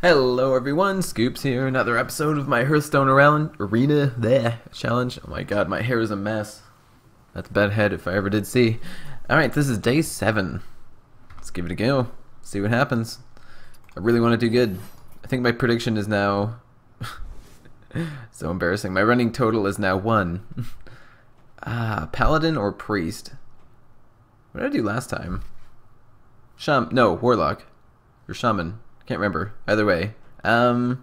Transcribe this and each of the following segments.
Hello everyone, Scoops here, another episode of my Hearthstone Arena there challenge. Oh my god, my hair is a mess. That's a bad head if I ever did see. Alright, this is day 7. Let's give it a go. See what happens. I really want to do good. I think my prediction is now... so embarrassing. My running total is now 1. ah, Paladin or Priest? What did I do last time? Sham... No, Warlock. Or Shaman. Can't remember. Either way. Um,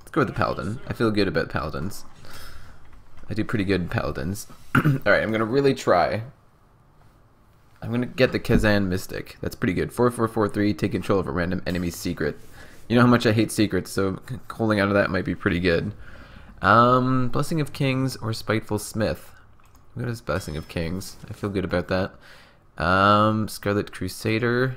let's go with the Paladin. I feel good about Paladins. I do pretty good Paladins. Alright, I'm going to really try. I'm going to get the Kezan Mystic. That's pretty good. 4443, take control of a random enemy's secret. You know how much I hate secrets, so holding out of that might be pretty good. Um, Blessing of Kings or Spiteful Smith. What is Blessing of Kings? I feel good about that. Um, Scarlet Crusader.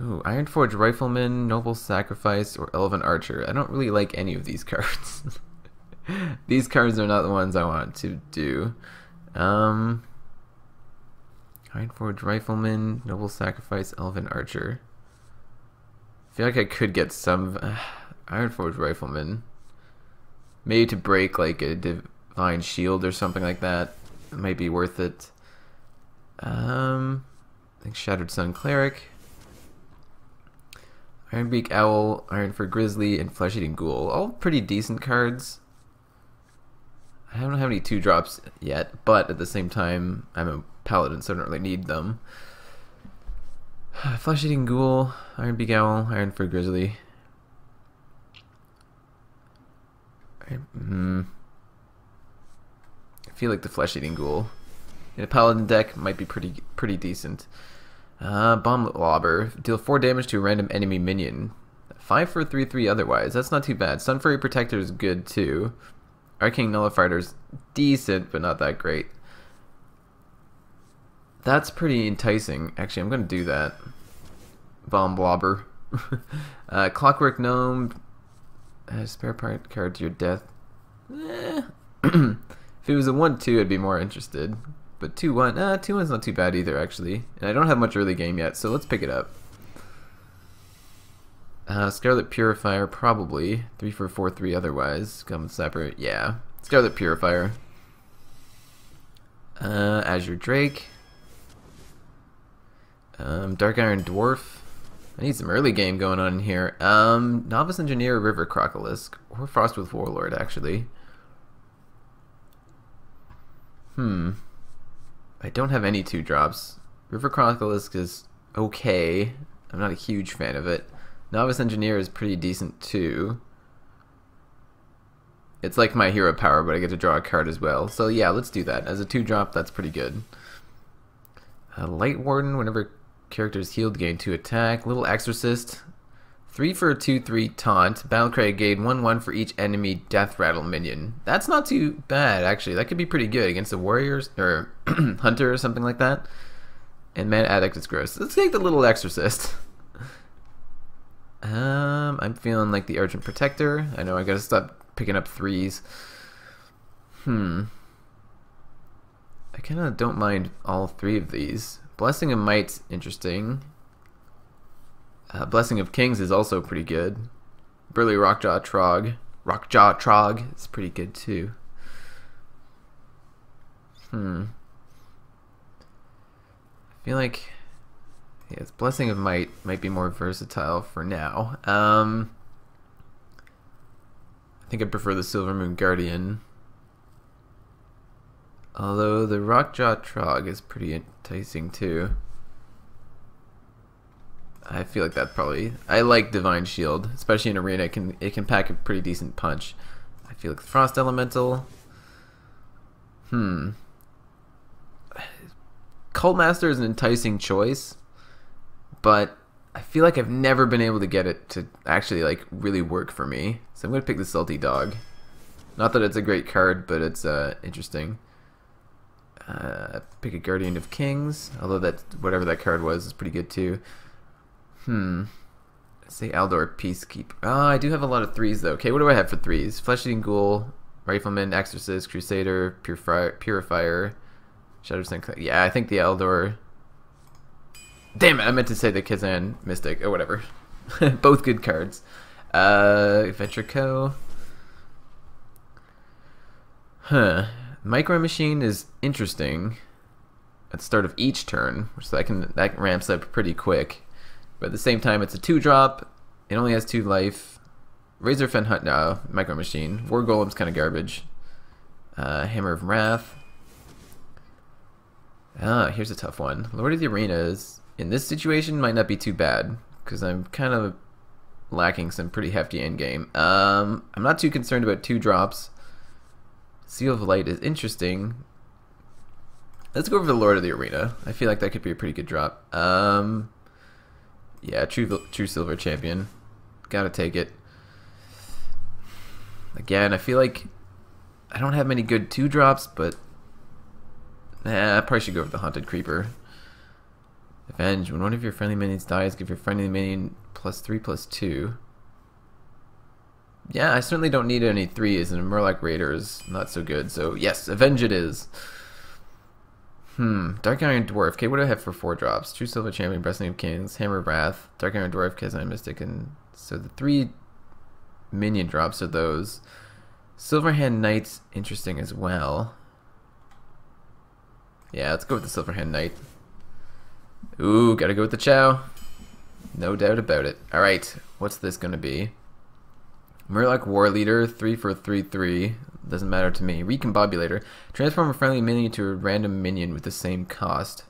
Ooh, Ironforge Rifleman, Noble Sacrifice, or Elven Archer. I don't really like any of these cards. these cards are not the ones I want to do. Um, Ironforge Rifleman, Noble Sacrifice, Elven Archer. I feel like I could get some uh, Ironforge Rifleman. Maybe to break like a Divine Shield or something like that. It might be worth it. Um, I think Shattered Sun Cleric. Ironbeak Owl, Ironfur Grizzly, and Flesh Eating Ghoul. All pretty decent cards. I don't have any two drops yet, but at the same time, I'm a paladin, so I don't really need them. Flesh Eating Ghoul, Ironbeak Owl, Ironfur Grizzly. mm, I feel like the Flesh Eating Ghoul in a paladin deck might be pretty pretty decent. Uh, Bomb Lobber. Deal 4 damage to a random enemy minion. 5 for 3 3 otherwise. That's not too bad. Sun Sunfury Protector is good too. Arcane is decent, but not that great. That's pretty enticing. Actually, I'm going to do that. Bomb Blobber. uh, Clockwork Gnome. Uh, spare part card to your death. Eh. if it was a 1-2, I'd be more interested. But 2-1, uh, 2-1's not too bad either, actually. And I don't have much early game yet, so let's pick it up. Uh, Scarlet Purifier, probably. 3 for 4, 3 otherwise. Common Sapper, yeah. Scarlet Purifier. Uh, Azure Drake. Um, Dark Iron Dwarf. I need some early game going on in here. Um, Novice Engineer, River Crocolisk. Or Frostwolf Warlord, actually. Hmm. I don't have any two drops. River Crocolisk is okay. I'm not a huge fan of it. Novice Engineer is pretty decent too. It's like my hero power, but I get to draw a card as well. So yeah, let's do that. As a two drop, that's pretty good. Uh, Light Warden, whenever characters healed, gain two attack. Little Exorcist, Three for a 2-3 taunt. Battlecry gain 1-1 for each enemy Death Rattle minion. That's not too bad, actually. That could be pretty good against a Warriors or Hunter or something like that. And Mana Addict is gross. Let's take the Little Exorcist. um, I'm feeling like the Argent Protector. I know I gotta stop picking up threes. Hmm. I kind of don't mind all three of these. Blessing of Might's interesting. Uh, Blessing of Kings is also pretty good. Burly Rockjaw Trog. Rockjaw Trog is pretty good too. Hmm. I feel like yes, Blessing of Might might be more versatile for now. Um, I think I prefer the Silvermoon Guardian. Although the Rockjaw Trog is pretty enticing too. I feel like that probably. I like Divine Shield, especially in arena. It can it can pack a pretty decent punch. I feel like Frost Elemental. Hmm. Cult Master is an enticing choice, but I feel like I've never been able to get it to actually like really work for me. So I'm gonna pick the Salty Dog. Not that it's a great card, but it's uh, interesting. Uh, pick a Guardian of Kings, although that whatever that card was is pretty good too. Hmm. Say Aldor Peacekeeper. Oh, I do have a lot of threes though. Okay, what do I have for threes? Flesh Eating Ghoul, Rifleman, Exorcist, Crusader, Purifier, Purifier Shattered Sun. Yeah, I think the Aldor Damn it, I meant to say the Kezan Mystic, or whatever. Both good cards. Uh, Adventure Co. Huh. Micro Machine is interesting at the start of each turn, which that can that ramps up pretty quick. But at the same time, it's a two drop. It only has two life. Razorfen Hunt now, Micro Machine. War Golem's kind of garbage. Uh, Hammer of Wrath. Ah, here's a tough one. Lord of the Arenas in this situation might not be too bad because I'm kind of lacking some pretty hefty endgame. Um, I'm not too concerned about two drops. Seal of Light is interesting. Let's go over the Lord of the Arena. I feel like that could be a pretty good drop. Um, yeah, true, true silver champion. Gotta take it. Again, I feel like I don't have many good two drops, but nah, I probably should go with the Haunted Creeper. Avenge. When one of your friendly minions dies, give your friendly minion plus three plus two. Yeah, I certainly don't need any threes, and a Murloc Raider is not so good. So yes, Avenge it is. Hmm. Dark Iron Dwarf. Okay, what do I have for four drops? True Silver Champion, Blessing of Kings, Hammer of Wrath, Dark Iron Dwarf, Kezan Mystic, and so the three minion drops are those. Silverhand Knight's interesting as well. Yeah, let's go with the Silverhand Knight. Ooh, gotta go with the Chow. No doubt about it. Alright, what's this gonna be? Murloc War Leader, 3 for 3 3. Doesn't matter to me. Recombobulator. Transform a friendly minion to a random minion with the same cost.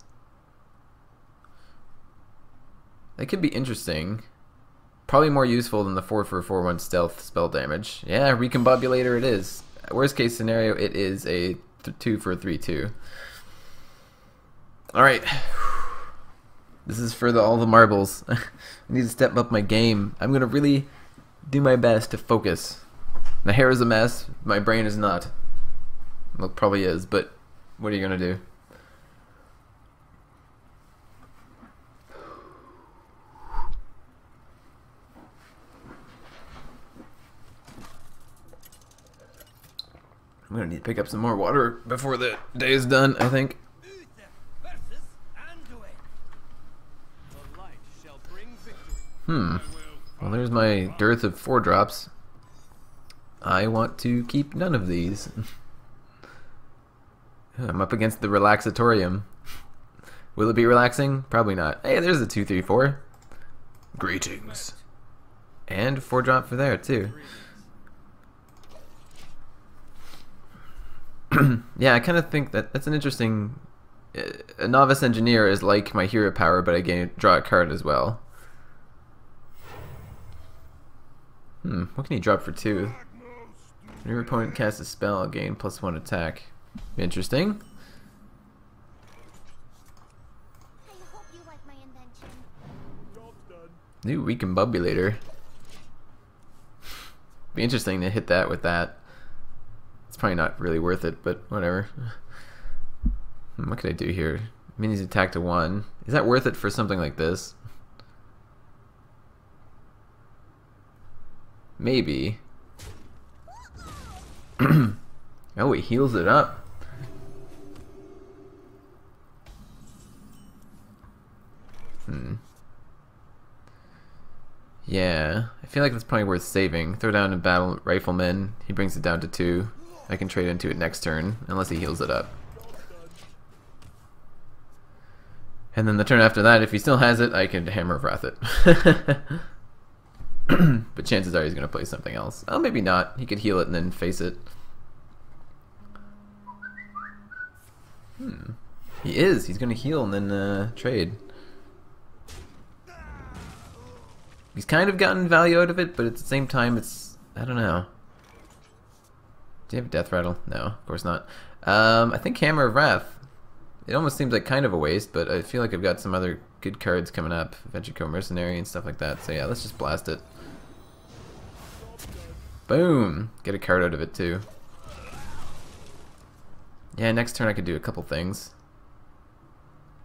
That could be interesting. Probably more useful than the 4 for 4 1 stealth spell damage. Yeah, Recombobulator it is. Worst case scenario, it is a 2 for 3 2. Alright. This is for the, all the marbles. I need to step up my game. I'm going to really do my best to focus. My hair is a mess. My brain is not. Well, probably is, but what are you going to do? I'm to need to pick up some more water before the day is done, I think. Hmm. Well, there's my dearth of four drops. I want to keep none of these. I'm up against the Relaxatorium. Will it be relaxing? Probably not. Hey, there's a 234. Greetings. And four drop for there, too. yeah, I kind of think that that's an interesting... Uh, a novice engineer is like my hero power, but I gain draw a card as well. Hmm, what can he drop for two? Your opponent casts a spell, gain plus one attack. Interesting. New Recombobulator. Be interesting to hit that with that. It's probably not really worth it, but whatever. Hmm, what can I do here? Minions attack to one. Is that worth it for something like this? Maybe. Oh, he heals it up. Hmm. Yeah, I feel like that's probably worth saving. Throw down a battle rifleman. He brings it down to two. I can trade into it next turn, unless he heals it up. And then the turn after that, if he still has it, I can hammer of wrath it. but chances are he's going to play something else. Oh, maybe not. He could heal it and then face it. Hmm. He is. He's going to heal and then uh, trade. He's kind of gotten value out of it, but at the same time, it's... I don't know. Do you have a Death Rattle? No, of course not. Um, I think Hammer of Wrath. It almost seems like kind of a waste, but I feel like I've got some other good cards coming up. Adventure Co Mercenary and stuff like that. So yeah, let's just blast it. Boom! Get a card out of it too. Yeah, next turn I could do a couple things.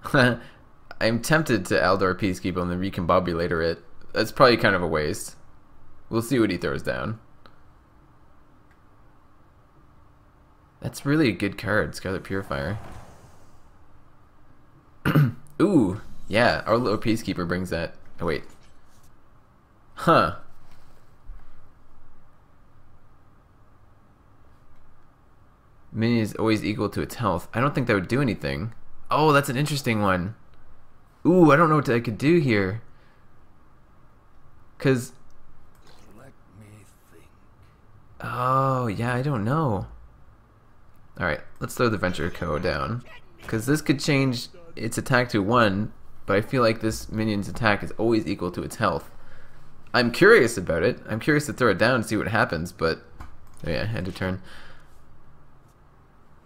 I'm tempted to Aldor Peacekeeper and then recombobulator it. That's probably kind of a waste. We'll see what he throws down. That's really a good card, Scarlet Purifier. Ooh, Yeah, our little peacekeeper brings that. Oh wait. Huh. Minion is always equal to its health. I don't think that would do anything. Oh, that's an interesting one. Ooh, I don't know what I could do here. Cause. Let me think. Oh yeah, I don't know. All right, let's throw the Venture Co down, because this could change its attack to one, but I feel like this minion's attack is always equal to its health. I'm curious about it. I'm curious to throw it down and see what happens, but oh yeah, end of turn.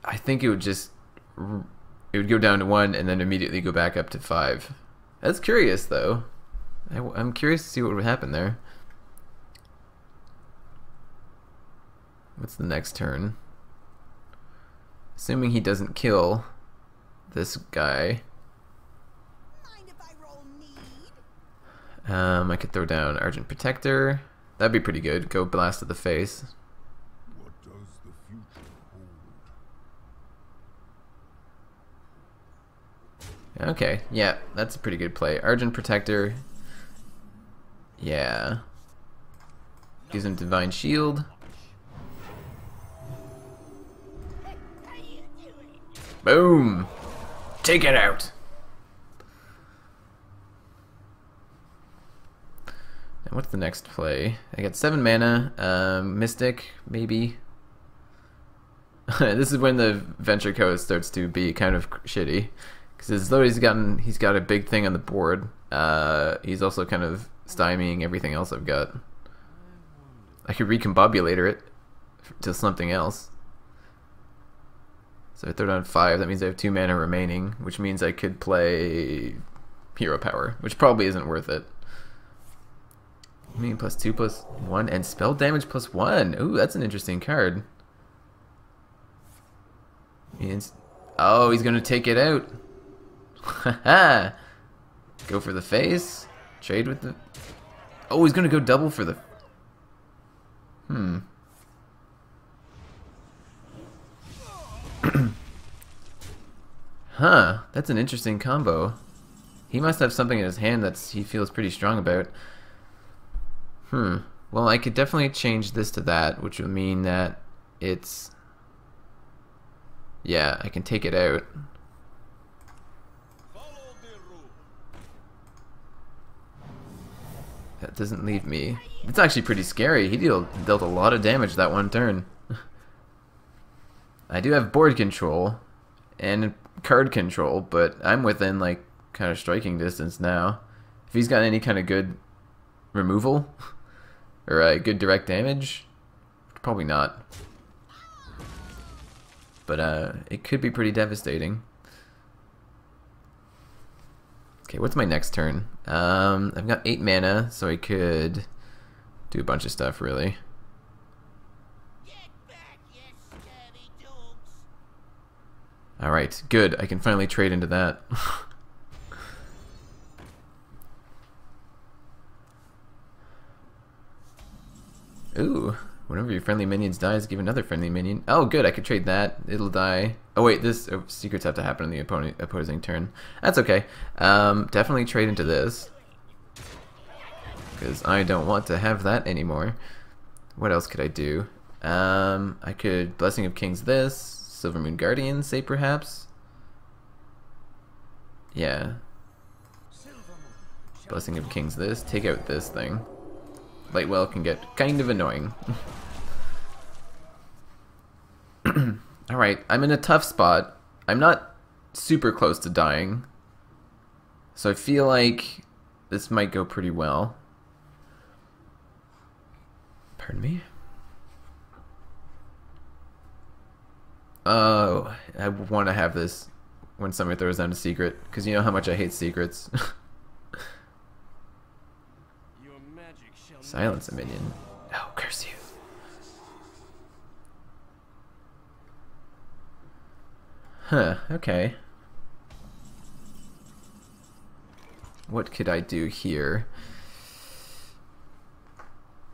I think it would just it would go down to one and then immediately go back up to five. That's curious though. I, I'm curious to see what would happen there. What's the next turn? Assuming he doesn't kill this guy. Um, I could throw down Argent Protector. That'd be pretty good. Go blast to the face. Okay, yeah, that's a pretty good play. Argent Protector. Yeah. Gives him Divine Shield. Boom! Take it out! And what's the next play? I got 7 mana, um, Mystic, maybe. this is when the Venture Co starts to be kind of shitty. Because as though he's gotten, he's got a big thing on the board, uh, he's also kind of stymieing everything else I've got. I could recombobulator it to something else. So I throw down five, that means I have two mana remaining, which means I could play Hero Power, which probably isn't worth it. I mean, plus two plus one, and spell damage plus one. Ooh, that's an interesting card. Means, oh, he's gonna take it out. go for the face. Trade with the. Oh, he's gonna go double for the. Hmm. huh. That's an interesting combo. He must have something in his hand that he feels pretty strong about. Hmm. Well, I could definitely change this to that, which would mean that it's... Yeah, I can take it out. That doesn't leave me. It's actually pretty scary. He deal, dealt a lot of damage that one turn. I do have board control and card control, but I'm within like kind of striking distance now. If he's got any kind of good removal or uh, good direct damage, probably not. But uh, it could be pretty devastating. Okay, what's my next turn? Um, I've got 8 mana, so I could do a bunch of stuff, really. Alright, good. I can finally trade into that. Ooh. Whenever your friendly minions dies, give another friendly minion. Oh, good, I could trade that. It'll die. Oh, wait, this oh, secrets have to happen in the opponent opposing turn. That's okay. Um, definitely trade into this. Because I don't want to have that anymore. What else could I do? Um, I could Blessing of Kings this. Silver Moon Guardian, say perhaps? Yeah. Blessing of Kings this. Take out this thing. Lightwell can get kind of annoying. Alright, I'm in a tough spot. I'm not super close to dying. So I feel like this might go pretty well. Pardon me? Oh, I want to have this when somebody throws down a secret, because you know how much I hate secrets. Silence a minion. Oh, curse you. Huh, okay. What could I do here?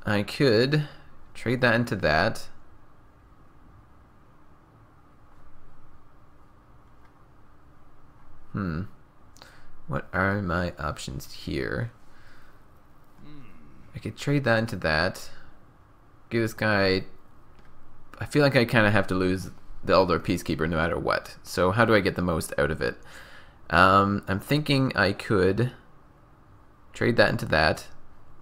I could trade that into that. Hmm. what are my options here? I could trade that into that. Give this guy... I feel like I kind of have to lose the Aldor Peacekeeper no matter what. So how do I get the most out of it? Um, I'm thinking I could trade that into that.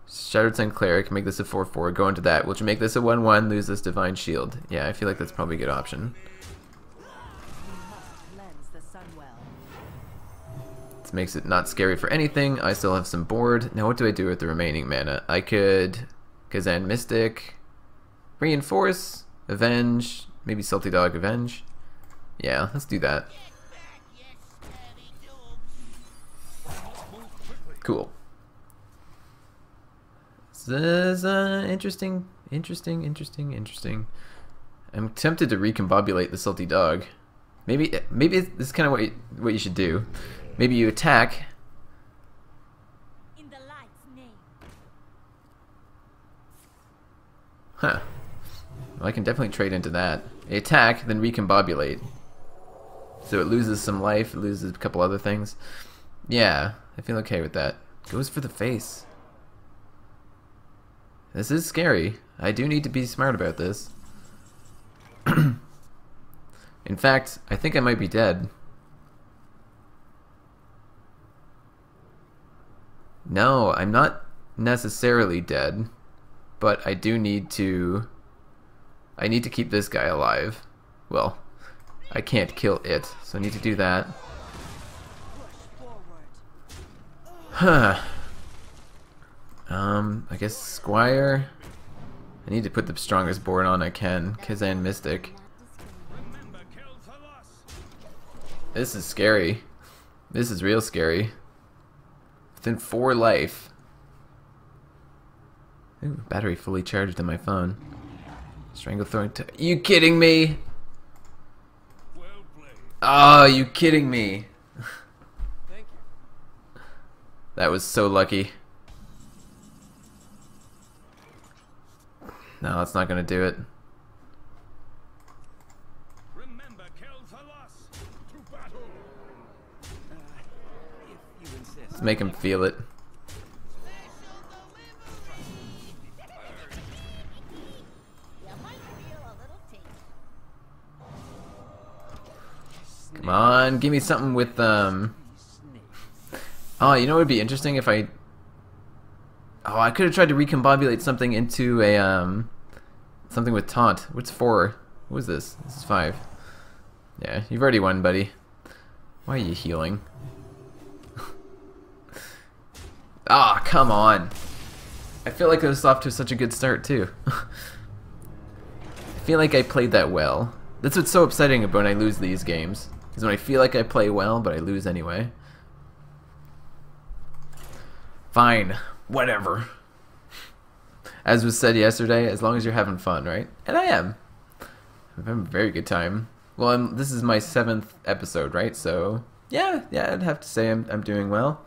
Shattered Sun Cleric, make this a 4-4, go into that, which will make this a 1-1, lose this Divine Shield. Yeah, I feel like that's probably a good option. Makes it not scary for anything. I still have some board. Now what do I do with the remaining mana? I could Kezan Mystic, Reinforce, Avenge, maybe Salty Dog Avenge. Yeah, let's do that. Cool. This is uh, interesting, interesting, interesting, interesting. I'm tempted to recombobulate the salty dog. Maybe, maybe this is kind of what you, what you should do. Maybe you attack. Huh. Well, I can definitely trade into that. attack, then recombobulate. So it loses some life, it loses a couple other things. Yeah, I feel okay with that. Goes for the face. This is scary. I do need to be smart about this. In fact, I think I might be dead. No, I'm not necessarily dead, but I do need to... I need to keep this guy alive. Well, I can't kill it, so I need to do that. Huh. Um, I guess Squire. I need to put the strongest board on I can. Kezan Mystic. This is scary. This is real scary. Within four life. Ooh, battery fully charged on my phone. Strangle throwing you kidding me? Oh, you kidding me? that was so lucky. No, that's not gonna do it. Make him feel it. Come on, give me something with um. Oh, you know what would be interesting if I Oh, I could have tried to recombobulate something into a, um, something with taunt. What's four? What is this? This is five. Yeah, you've already won, buddy. Why are you healing? Ah, oh, come on. I feel like I was off to such a good start, too. I feel like I played that well. That's what's so upsetting about when I lose these games. Is when I feel like I play well, but I lose anyway. Fine whatever. As was said yesterday, as long as you're having fun, right? And I am. I'm having a very good time. Well, I'm, this is my seventh episode, right? So, yeah, yeah, I'd have to say I'm, I'm doing well.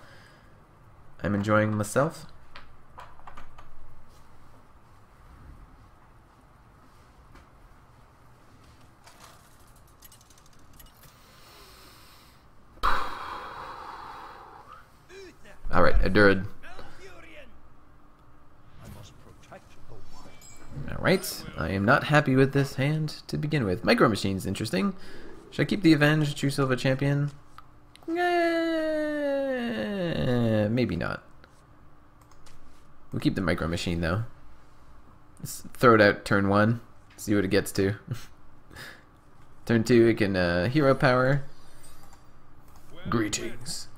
I'm enjoying myself. Alright, Adurad. Alright, I am not happy with this hand to begin with. Micro Machine's interesting. Should I keep the Avenge True Silver Champion? Eh, maybe not. We'll keep the Micro Machine though. Let's throw it out turn one, see what it gets to. turn two, it can uh, hero power. Greetings.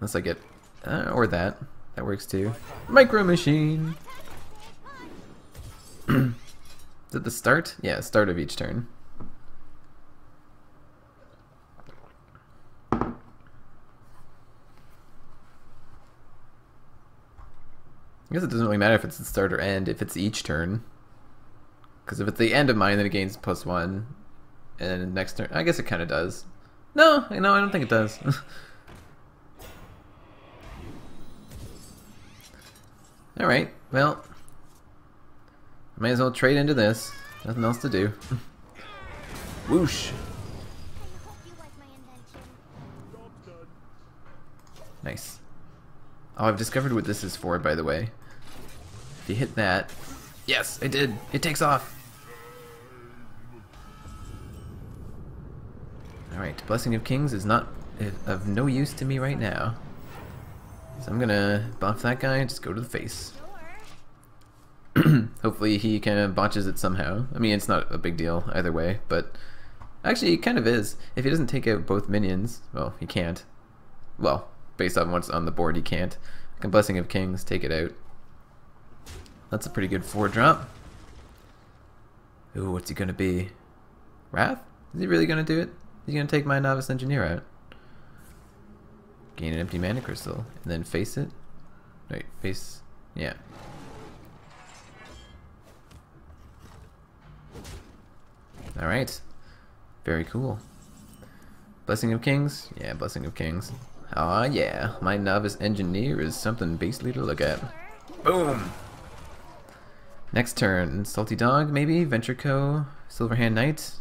Unless I get, uh, or that. That works too. Micro Machine! Is it the start? Yeah, start of each turn. Guess it doesn't really matter if it's the start or end, if it's each turn. Because if it's the end of mine, then it gains plus one. And next turn, I guess it kind of does. No, no, I don't think it does. Alright, well. May as well trade into this. Nothing else to do. Whoosh. Nice. Oh, I've discovered what this is for, by the way. If you hit that... Yes, I did! It takes off! Alright, Blessing of Kings is not of no use to me right now. So I'm gonna buff that guy and just go to the face. Hopefully he kind of botches it somehow. I mean, it's not a big deal either way, but actually it kind of is. If he doesn't take out both minions, well, he can't. Well, based on what's on the board, he can't. Can Blessing of Kings take it out. That's a pretty good four drop. Ooh, what's he gonna be? Wrath? Is he really gonna do it? He's gonna take my Novice Engineer out. Gain an empty mana crystal, and then face it. Wait, face. Yeah. Alright. Very cool. Blessing of Kings? Yeah, Blessing of Kings. Ah, yeah. My Novice Engineer is something beastly to look at. Boom! Next turn, Salty Dog, maybe? Venture Co. Silverhand Knight?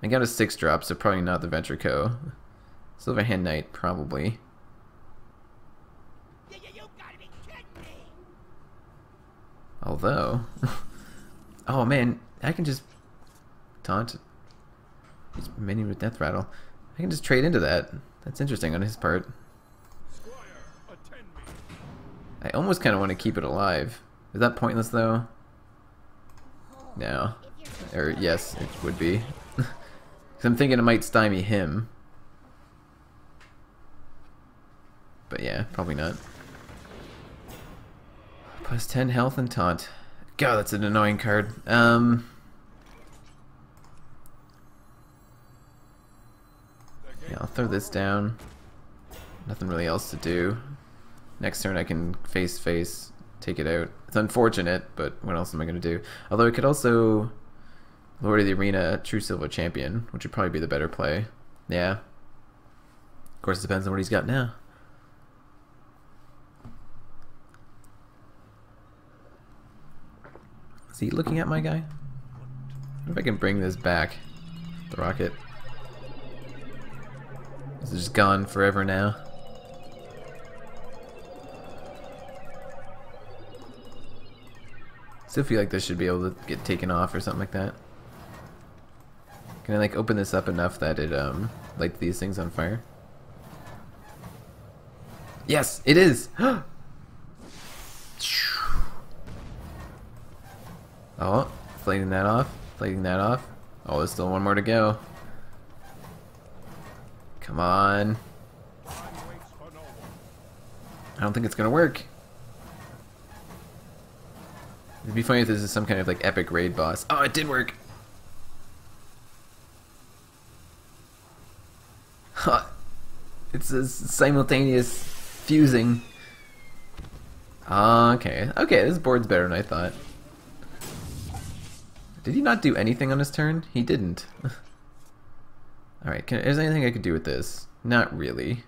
I got a 6 drop, so probably not the Venture Co. Silverhand Knight, probably. Although... oh man, I can just taunt. He's minion with Death Rattle. I can just trade into that. That's interesting on his part. I almost kind of want to keep it alive. Is that pointless though? No. Or yes, it would be. Because I'm thinking it might stymie him. But yeah, probably not. Plus 10 health and taunt. God, that's an annoying card. Um... Yeah, I'll throw this down. Nothing really else to do. Next turn I can face face, take it out. It's unfortunate, but what else am I going to do? Although I could also Lord of the Arena True Silver Champion, which would probably be the better play. Yeah. Of course, it depends on what he's got now. Is he looking at my guy? if I can bring this back. The rocket. This Is just gone forever now? Still feel like this should be able to get taken off or something like that. Can I like open this up enough that it um light these things on fire? Yes, it is! oh, flating that off, flating that off. Oh, there's still one more to go. Come on. I don't think it's gonna work. It'd be funny if this is some kind of like epic raid boss. Oh, it did work! Huh. It's a simultaneous fusing. Okay, okay, this board's better than I thought. Did he not do anything on his turn? He didn't. Alright, can, is there anything I could do with this? Not really.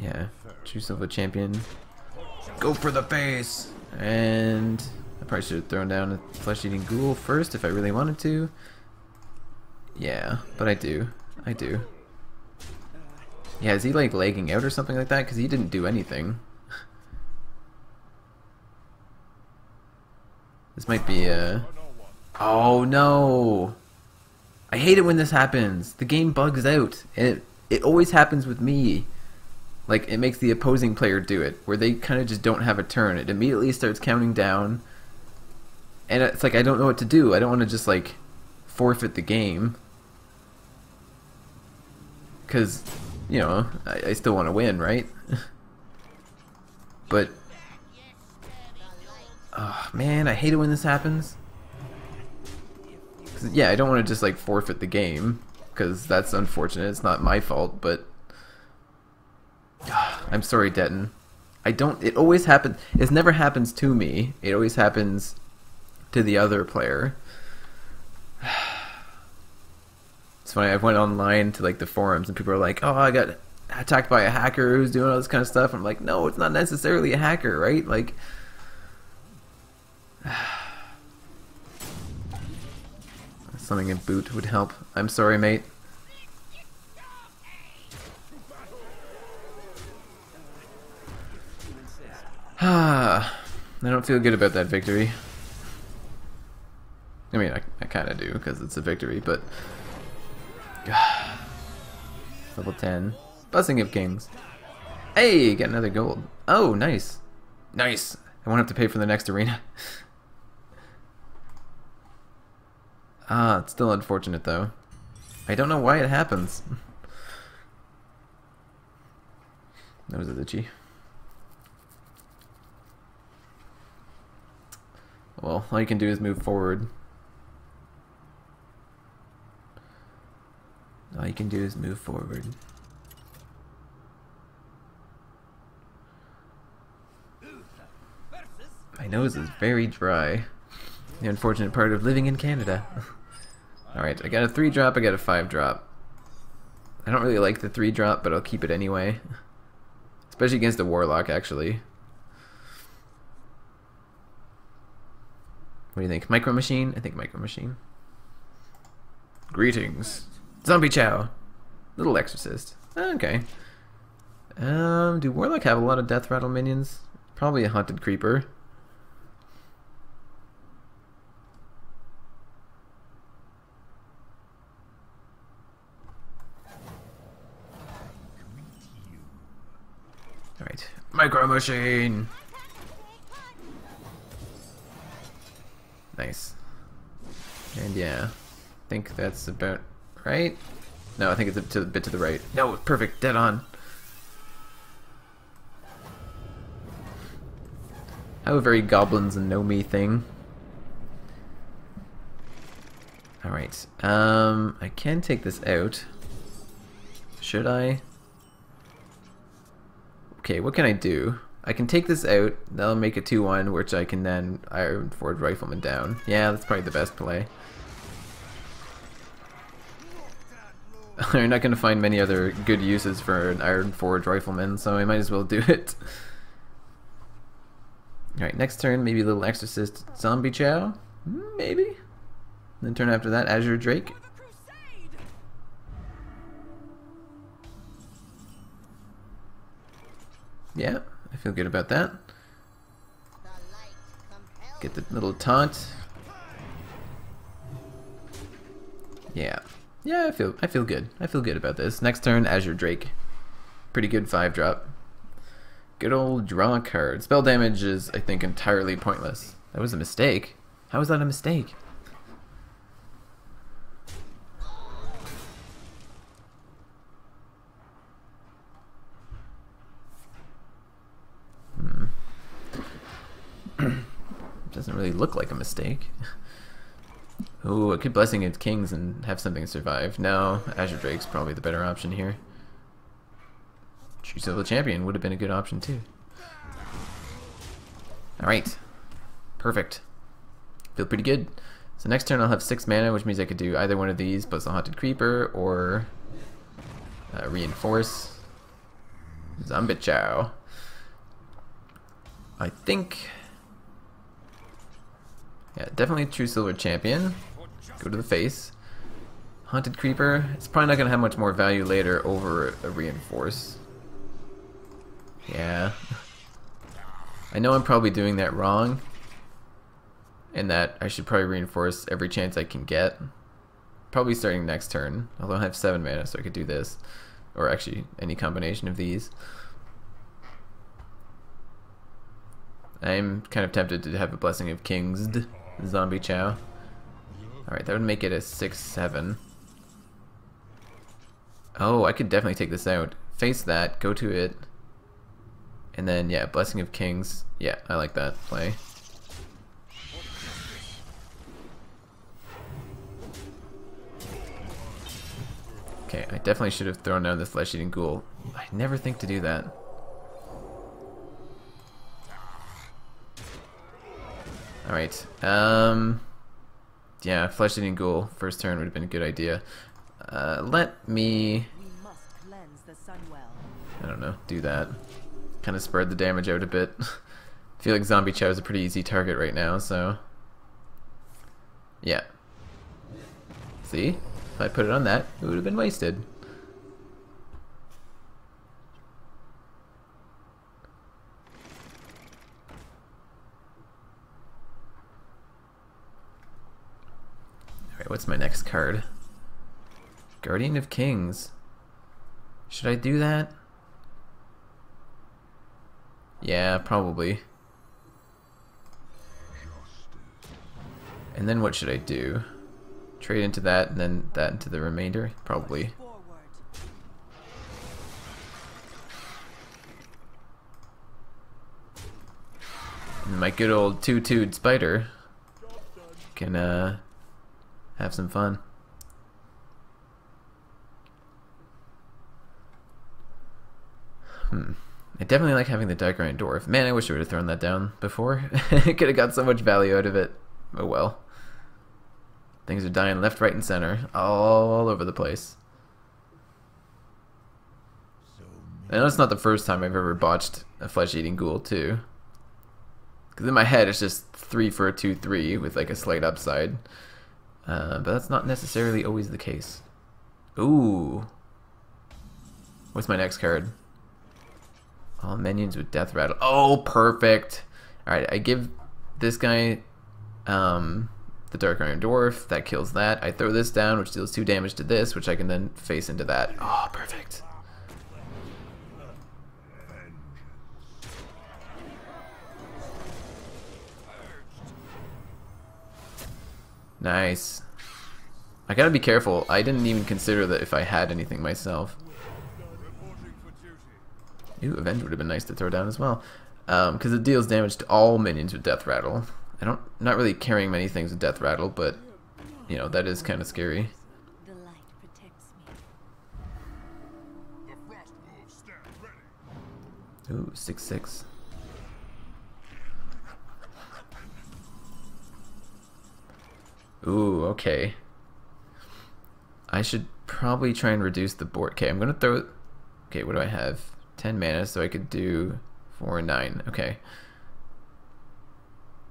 Yeah, True Silver Champion. Go for the face! And I probably should have thrown down a flesh-eating ghoul first if I really wanted to. Yeah, but I do. I do. Yeah, is he like lagging out or something like that? Because he didn't do anything. this might be a... Oh no! I hate it when this happens. The game bugs out. And it, it always happens with me. Like, it makes the opposing player do it, where they kind of just don't have a turn. It immediately starts counting down. And it's like, I don't know what to do. I don't want to just, like, forfeit the game. Because, you know, I, I still want to win, right? but, oh, man, I hate it when this happens yeah, I don't want to just like forfeit the game because that's unfortunate. It's not my fault, but I'm sorry, Detton. I don't. It always happens. It never happens to me. It always happens to the other player. It's funny. I went online to like the forums and people are like, "Oh, I got attacked by a hacker who's doing all this kind of stuff." I'm like, "No, it's not necessarily a hacker, right?" Like. Something in boot would help. I'm sorry, mate. Ah, I don't feel good about that victory. I mean, I, I kind of do because it's a victory, but level 10, Blessing of Kings. Hey, get another gold. Oh, nice, nice. I won't have to pay for the next arena. ah, it's still unfortunate though. I don't know why it happens. Nose is itchy. Well, all you can do is move forward. All you can do is move forward. My nose is very dry. The unfortunate part of living in Canada. Alright, I got a 3 drop, I got a 5 drop. I don't really like the 3 drop, but I'll keep it anyway. Especially against a Warlock, actually. What do you think? Micro Machine? I think Micro Machine. Greetings. Zombie Chow. Little Exorcist. Okay. Um, do Warlock have a lot of Death Rattle minions? Probably a Haunted Creeper. Alright. Micro Machine! Nice. And yeah, I think that's about right. No, I think it's a, bit to the right. No, perfect, dead on. A very goblins and know me thing. Alright, um, I can take this out. Should I? Okay, what can I do? I can take this out, that'll make a 2-1, which I can then Iron Forge Rifleman down. Yeah, that's probably the best play. You're not going to find many other good uses for an Iron Forge Rifleman, so I might as well do it. Alright, next turn, maybe a little Exorcist Zombie Chow? Maybe? Then turn after that, Azure Drake. Yeah, feel good about that. Get the little taunt. Yeah. Yeah, I feel I feel good. I feel good about this. Next turn, Azure Drake. Pretty good five drop. Good old draw card. Spell damage is, I think, entirely pointless. That was a mistake. How was that a mistake? Doesn't really look like a mistake. Ooh, I could Blessing its Kings and have something survive. No, Azure Drake's probably the better option here. True Silver Champion would have been a good option too. Alright. Perfect. Feel pretty good. So next turn I'll have 6 mana, which means I could do either one of these, plus a Haunted Creeper, or uh, Reinforce. Zombie Chow. I think yeah, definitely true silver champion. Go to the face. Haunted Creeper. It's probably not going to have much more value later over a Reinforce. Yeah. I know I'm probably doing that wrong. And that I should probably reinforce every chance I can get. Probably starting next turn. Although I have 7 mana so I could do this. Or actually any combination of these. I'm kind of tempted to have a Blessing of Kings. Zombie Chow. Alright, that would make it a 6-7. Oh, I could definitely take this out. Face that, go to it. And then, yeah, Blessing of Kings. Yeah, I like that play. Okay, I definitely should have thrown down this flesh-eating ghoul. I never think to do that. Alright, um... Yeah, Flesh Eating Ghoul, first turn would have been a good idea. Uh, let me... I don't know, do that. Kind of spread the damage out a bit. I feel like Zombie Chow is a pretty easy target right now, so... Yeah. See? If I put it on that, it would have been wasted. What's my next card? Guardian of Kings. Should I do that? Yeah, probably. And then what should I do? Trade into that and then that into the remainder? Probably. And my good old two-tooed spider can uh, have some fun. Hmm. I definitely like having the Iron Dwarf. Man, I wish I would have thrown that down before. Could have got so much value out of it. Oh well. Things are dying left, right, and center. All over the place. I know it's not the first time I've ever botched a flesh-eating ghoul, too. Because in my head, it's just 3 for a 2-3 with like a slight upside. Uh, but that's not necessarily always the case. Ooh. What's my next card? All minions with death rattle. Oh, perfect. Alright, I give this guy um, the Dark Iron Dwarf. That kills that. I throw this down, which deals 2 damage to this, which I can then face into that. Oh, perfect. Nice. I gotta be careful. I didn't even consider that if I had anything myself. Ooh, Avenge would have been nice to throw down as well. Because um, it deals damage to all minions with Death Rattle. I don't, not really carrying many things with Death Rattle, but, you know, that is kind of scary. Ooh, 6-6. Six, six. Ooh, okay. I should probably try and reduce the board. Okay, I'm gonna throw. Okay, what do I have? 10 mana, so I could do 4 and 9. Okay.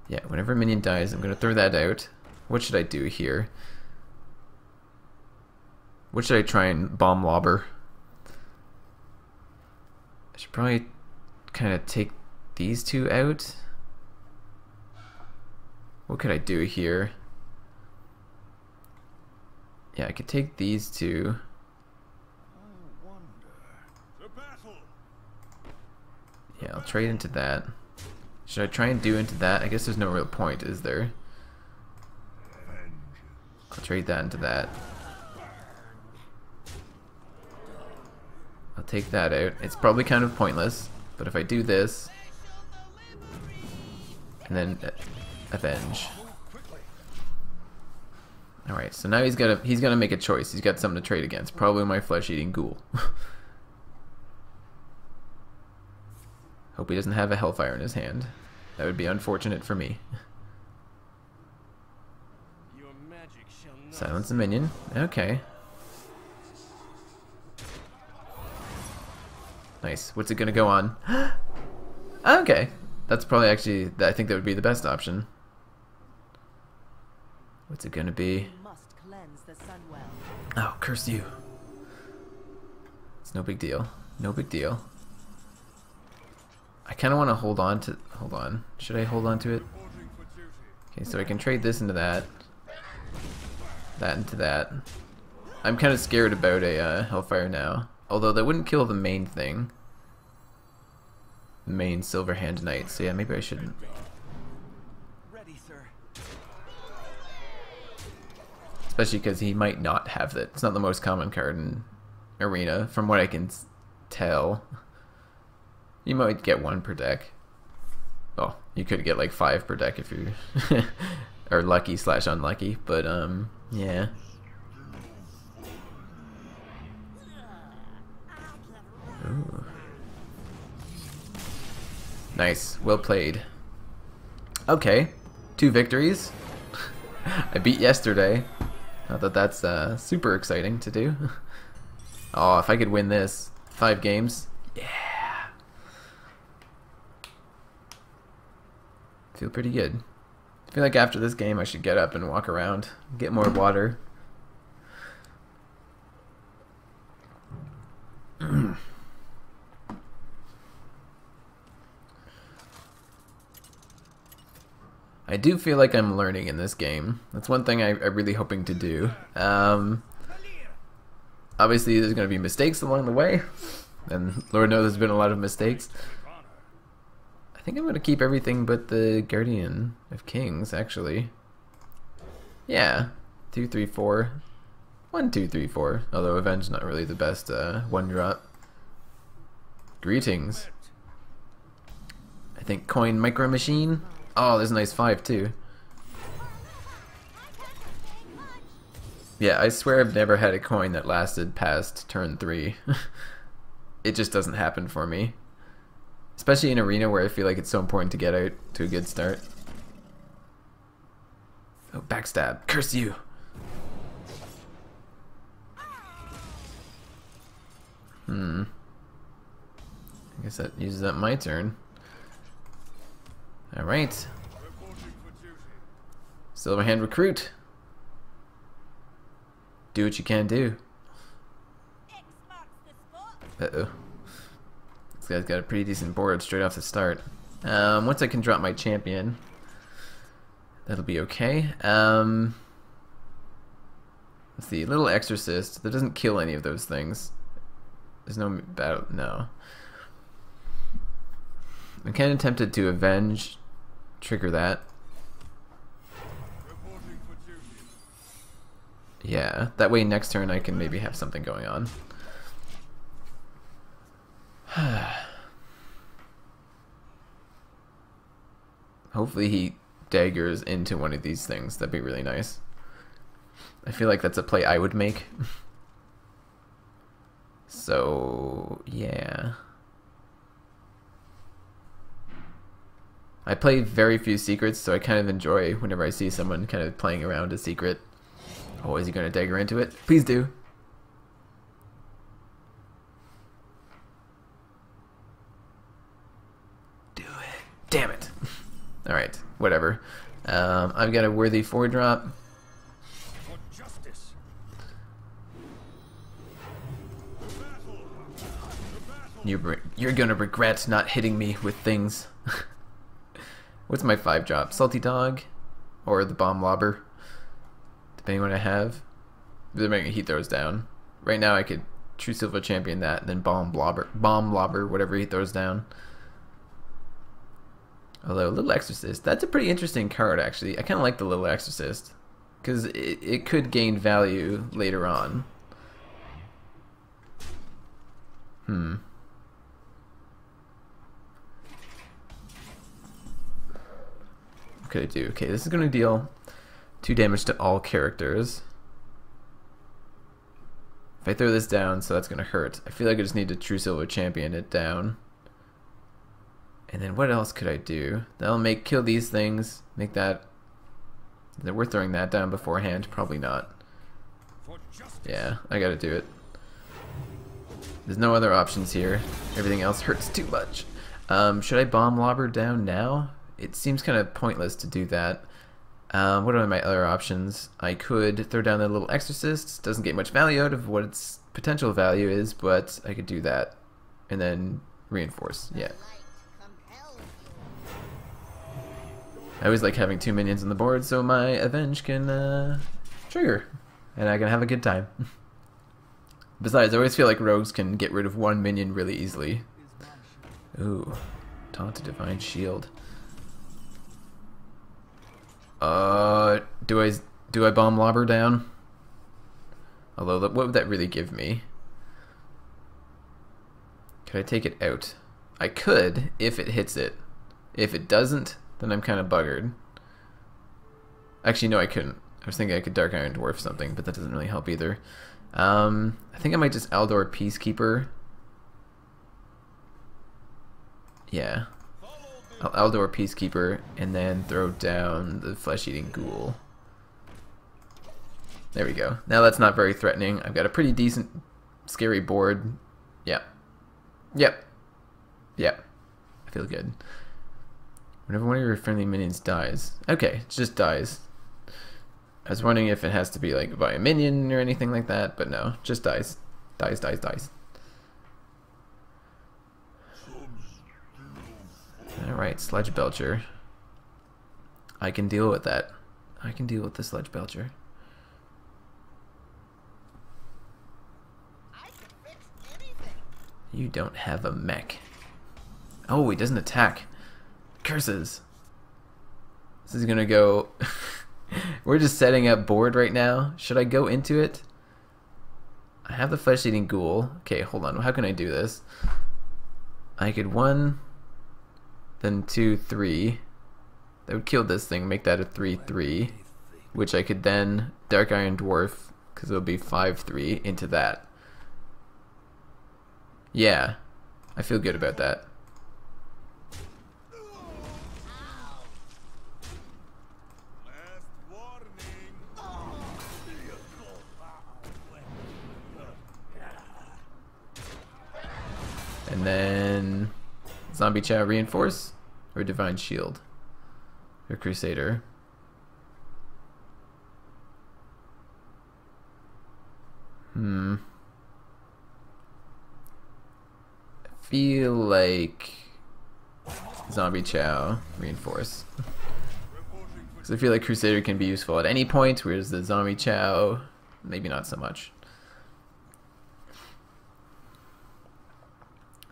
Yeah, whenever a minion dies, I'm gonna throw that out. What should I do here? What should I try and bomb lobber? I should probably kind of take these two out. What could I do here? Yeah, I could take these two. Yeah, I'll trade into that. Should I try and do into that? I guess there's no real point, is there? I'll trade that into that. I'll take that out. It's probably kind of pointless, but if I do this, and then uh, avenge. Alright, so now he's gotta he's gonna make a choice. He's got something to trade against. Probably my flesh eating ghoul. Hope he doesn't have a hellfire in his hand. That would be unfortunate for me. Silence a minion. Okay. Nice. What's it gonna go on? okay. That's probably actually, I think that would be the best option. What's it gonna be? Oh, curse you. It's no big deal. No big deal. I kind of want to hold on to... Hold on. Should I hold on to it? Okay, so I can trade this into that. That into that. I'm kind of scared about a uh, Hellfire now. Although that wouldn't kill the main thing. The main Silver Hand Knight. So yeah, maybe I shouldn't. Especially because he might not have that. It's not the most common card in Arena, from what I can tell. You might get one per deck. Oh, you could get like five per deck if you are lucky slash unlucky, but um, yeah. Ooh. Nice, well played. Okay, two victories. I beat yesterday. Not that that's uh, super exciting to do. oh, if I could win this, five games, yeah. Feel pretty good. I feel like after this game I should get up and walk around, get more water. I do feel like I'm learning in this game. That's one thing I, I'm really hoping to do. Um, obviously, there's going to be mistakes along the way, and Lord knows there's been a lot of mistakes. I think I'm going to keep everything but the Guardian of Kings, actually. Yeah, two, three, four. One, two, three, four. Although Avenge not really the best uh, one drop. Greetings. I think coin micro machine. Oh, there's a nice five too. Yeah, I swear I've never had a coin that lasted past turn three. it just doesn't happen for me. Especially in arena where I feel like it's so important to get out to a good start. Oh, backstab. Curse you! Hmm. I guess that uses up my turn. Alright. Silverhand recruit. Do what you can do. Uh-oh. This guy's got a pretty decent board straight off the start. Um, once I can drop my champion, that'll be okay. Um, let's see, Little Exorcist. That doesn't kill any of those things. There's no battle. No. I'm kind of tempted to avenge, trigger that. Yeah, that way next turn I can maybe have something going on. Hopefully he daggers into one of these things. That'd be really nice. I feel like that's a play I would make. so, yeah. I play very few secrets, so I kind of enjoy whenever I see someone kind of playing around a secret. Oh, is he going to dagger into it? Please do. Do it. Damn it. Alright, whatever. Um, I've got a worthy four drop. You're, you're gonna regret not hitting me with things. What's my five drop? Salty Dog? Or the Bomb Lobber? Depending on what I have. They're making he throws down. Right now I could True Silver Champion that, then Bomb Blobber, Bomb Lobber, whatever he throws down. Although Little Exorcist, that's a pretty interesting card actually. I kind of like the Little Exorcist because it, it could gain value later on. Hmm. Could I do? Okay, this is going to deal two damage to all characters. If I throw this down, so that's going to hurt. I feel like I just need to True Silver Champion it down. And then what else could I do? That'll make kill these things. Make that. That we're throwing that down beforehand. Probably not. Yeah, I gotta do it. There's no other options here. Everything else hurts too much. Um, should I bomb Lobber down now? It seems kind of pointless to do that. Um, what are my other options? I could throw down the little exorcist. Doesn't get much value out of what its potential value is, but I could do that. And then reinforce. Yeah. I always like having two minions on the board so my Avenge can uh, trigger and I can have a good time. Besides, I always feel like rogues can get rid of one minion really easily. Ooh, taunt to Divine Shield. Uh, do I do I bomb Lobber down? Although, what would that really give me? Could I take it out? I could if it hits it. If it doesn't, then I'm kind of buggered. Actually, no, I couldn't. I was thinking I could Dark Iron Dwarf something, but that doesn't really help either. Um, I think I might just Aldor Peacekeeper. Yeah. Aldor Peacekeeper, and then throw down the Flesh-Eating Ghoul. There we go. Now that's not very threatening. I've got a pretty decent, scary board. Yep. Yep. Yep. I feel good. Whenever one of your friendly minions dies. Okay, just dies. I was wondering if it has to be like by a minion or anything like that, but no, just dies. Dies, dies, dies. Alright, Sludge Belcher. I can deal with that. I can deal with the Sludge Belcher. I can fix anything. You don't have a mech. Oh, he doesn't attack. Curses. This is gonna go... We're just setting up board right now. Should I go into it? I have the flesh-eating ghoul. Okay, hold on. How can I do this? I could one, then two, three. That would kill this thing, make that a 3-3. Which I could then Dark Iron Dwarf, because it would be 5-3, into that. Yeah, I feel good about that. And then Zombie Chow Reinforce or Divine Shield or Crusader. Hmm. I feel like Zombie Chow Reinforce. Because I feel like Crusader can be useful at any point, whereas the Zombie Chow, maybe not so much.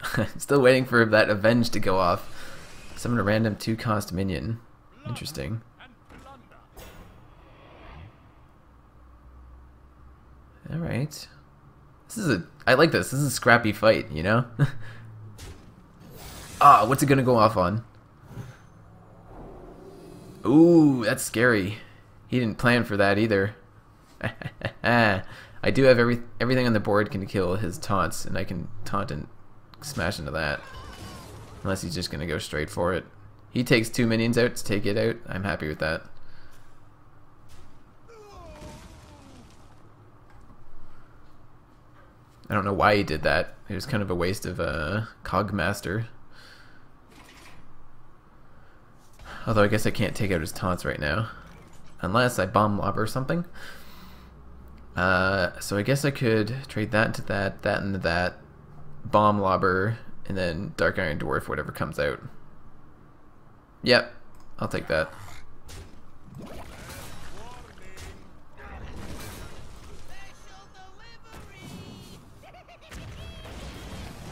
Still waiting for that Avenge to go off. Summon a random two cost minion. Interesting. Alright. This is a. I like this. This is a scrappy fight, you know? ah, what's it gonna go off on? Ooh, that's scary. He didn't plan for that either. I do have every everything on the board can kill his taunts, and I can taunt and smash into that. Unless he's just gonna go straight for it. He takes two minions out to take it out. I'm happy with that. I don't know why he did that. It was kind of a waste of a uh, Cogmaster. Although I guess I can't take out his taunts right now. Unless I bomb lob or something. Uh, so I guess I could trade that into that, that into that, bomb lobber, and then Dark Iron Dwarf, whatever comes out. Yep, I'll take that.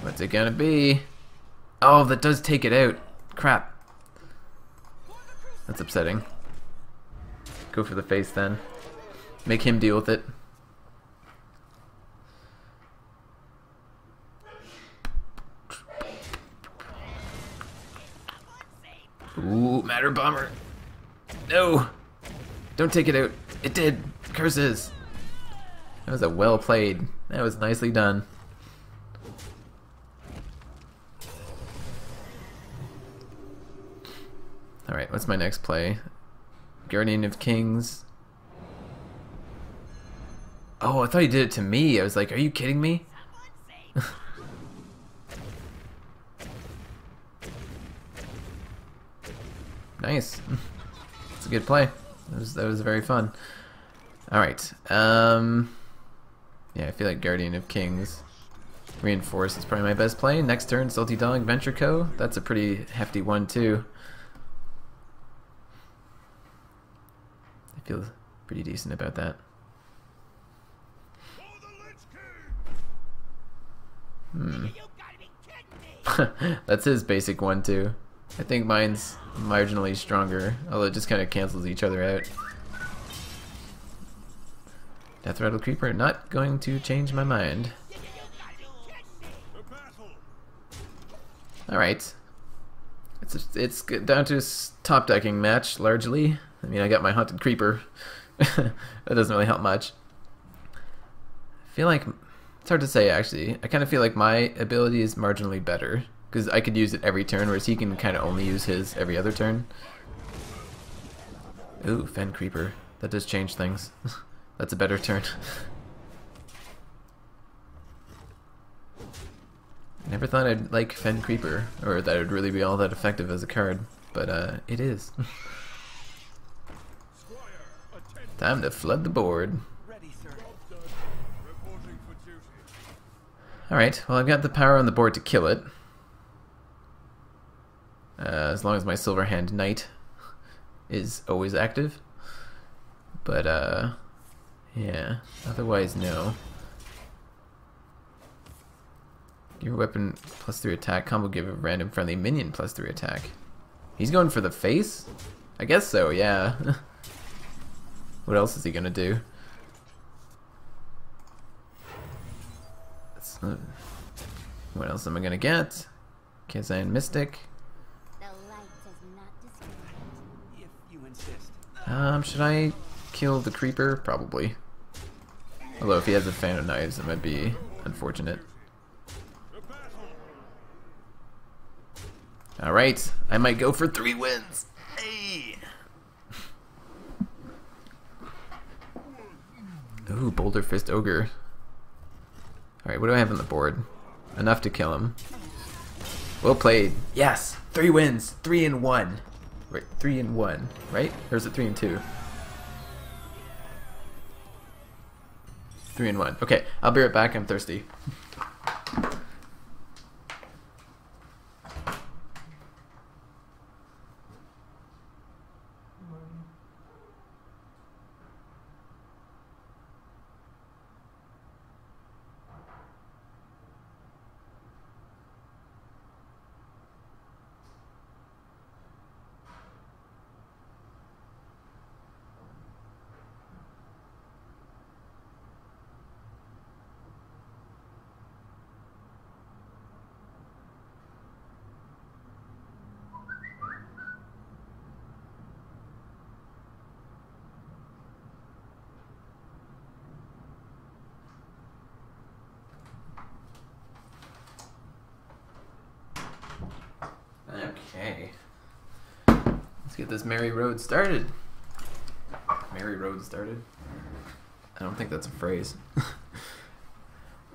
What's it gonna be? Oh, that does take it out. Crap. That's upsetting. Go for the face then. Make him deal with it. Ooh, Mad Bomber. No! Don't take it out. It did. Curses. That was a well played. That was nicely done. Alright, what's my next play? Guardian of Kings. Oh, I thought he did it to me. I was like, are you kidding me? Nice. It's a good play. That was, that was very fun. Alright. Um, yeah, I feel like Guardian of Kings. Reinforce is probably my best play. Next turn, Salty Dog, Venture Co. That's a pretty hefty one, too. I feel pretty decent about that. Hmm. That's his basic one, too. I think mine's marginally stronger, although it just kind of cancels each other out. Death Rattle Creeper, not going to change my mind. Alright. It's it's down to a top decking match, largely. I mean, I got my Haunted Creeper. that doesn't really help much. I feel like... It's hard to say, actually. I kind of feel like my ability is marginally better. Because I could use it every turn, whereas he can kind of only use his every other turn. Ooh, Fen Creeper. That does change things. That's a better turn. Never thought I'd like Fen Creeper, or that it would really be all that effective as a card, but uh, it is. Time to flood the board. Ready, sir. Done. Reporting for duty. Alright, well I've got the power on the board to kill it. Uh, as long as my Silver Hand Knight is always active. But, uh, yeah, otherwise, no. Give a weapon plus 3 attack. Combo give a random friendly minion plus 3 attack. He's going for the face? I guess so, yeah. what else is he gonna do? What else am I gonna get? Kezan Mystic. Um, should I kill the creeper? Probably. Although if he has a fan of knives, it might be unfortunate. Alright, I might go for three wins. Hey! Ooh, Boulder Fist Ogre. Alright, what do I have on the board? Enough to kill him. Well played. Yes! Three wins! Three and one. Wait, three and one, right? Or is it three and two? Three and one. Okay, I'll be right back. I'm thirsty. Okay. Let's get this merry road started. Merry road started. I don't think that's a phrase.